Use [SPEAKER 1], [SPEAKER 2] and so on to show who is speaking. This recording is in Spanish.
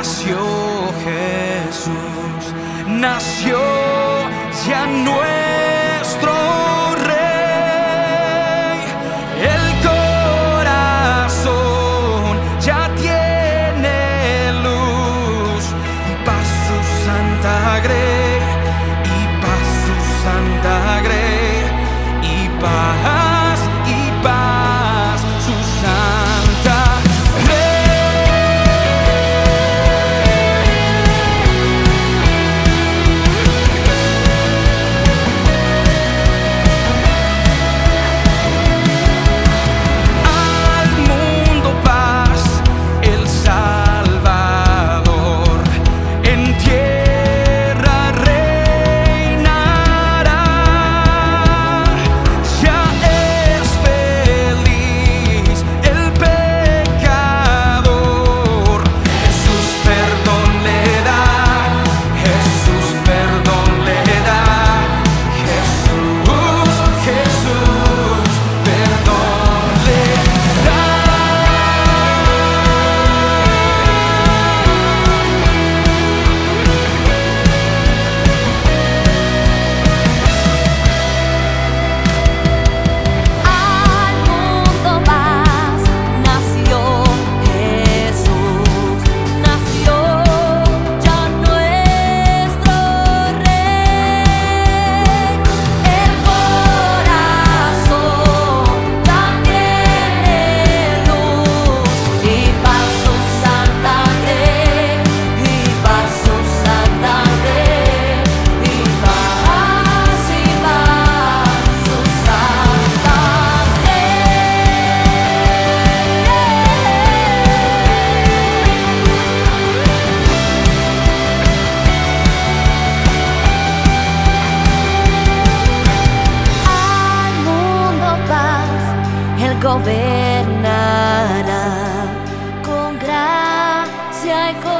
[SPEAKER 1] nació Jesús, nació ya nuestro rey. El corazón ya tiene luz y paz santa grey, y paz santa grey, y paz.
[SPEAKER 2] gobernará. Con gracia y con